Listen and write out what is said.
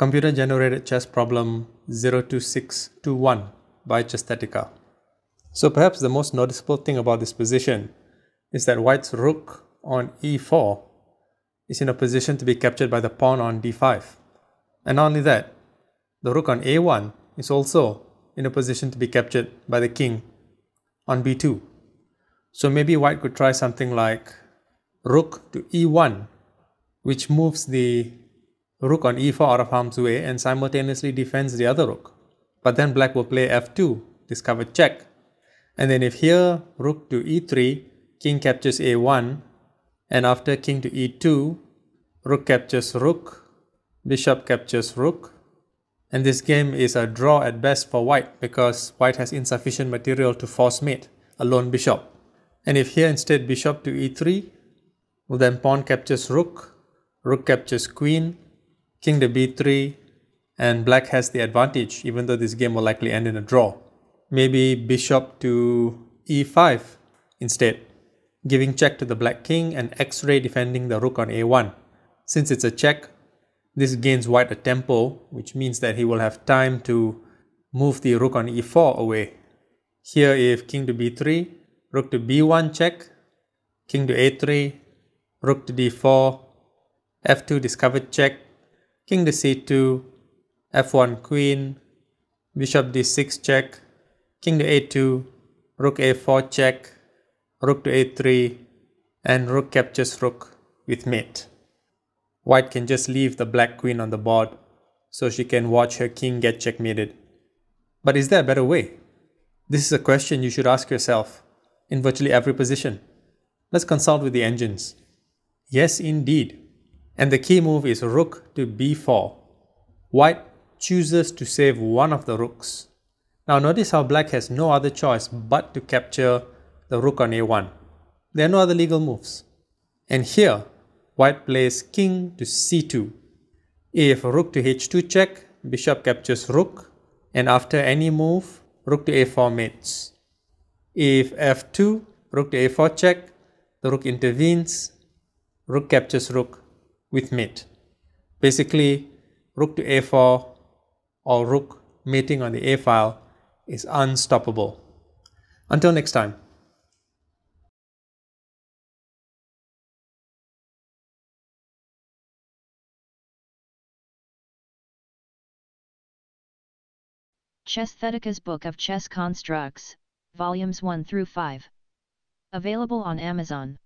Computer generated chess problem 02621 by Chesthetica. So perhaps the most noticeable thing about this position is that white's rook on e4 is in a position to be captured by the pawn on d5. And not only that, the rook on a1 is also in a position to be captured by the king on b2. So maybe white could try something like rook to e1, which moves the rook on e4 out of harm's way and simultaneously defends the other rook. But then black will play f2, discover check. And then if here rook to e3, king captures a1, and after king to e2, rook captures rook, bishop captures rook, and this game is a draw at best for white because white has insufficient material to force mate a lone bishop. And if here instead bishop to e3, well then pawn captures rook, rook captures queen, king to b3, and black has the advantage even though this game will likely end in a draw. Maybe bishop to e5 instead, giving check to the black king and x-ray defending the rook on a1. Since it's a check, this gains white a tempo, which means that he will have time to move the rook on e4 away. Here if king to b3, rook to b1 check, king to a3, rook to d4, f2 discovered check, king to c2, f1 queen, bishop d6 check, king to a2, rook a4 check, rook to a3, and rook captures rook with mate. White can just leave the black queen on the board so she can watch her king get checkmated. But is there a better way? This is a question you should ask yourself in virtually every position. Let's consult with the engines. Yes, indeed. And the key move is rook to b4. White chooses to save one of the rooks. Now notice how black has no other choice but to capture the rook on a1. There are no other legal moves. And here, white plays king to c2. If rook to h2 check, bishop captures rook, and after any move, rook to a4 mates. If f2, rook to a4 check, the rook intervenes, rook captures rook with mate. Basically, rook to a4 or rook mating on the a file is unstoppable. Until next time. Chesthetica's Book of Chess Constructs, Volumes 1 through 5. Available on Amazon.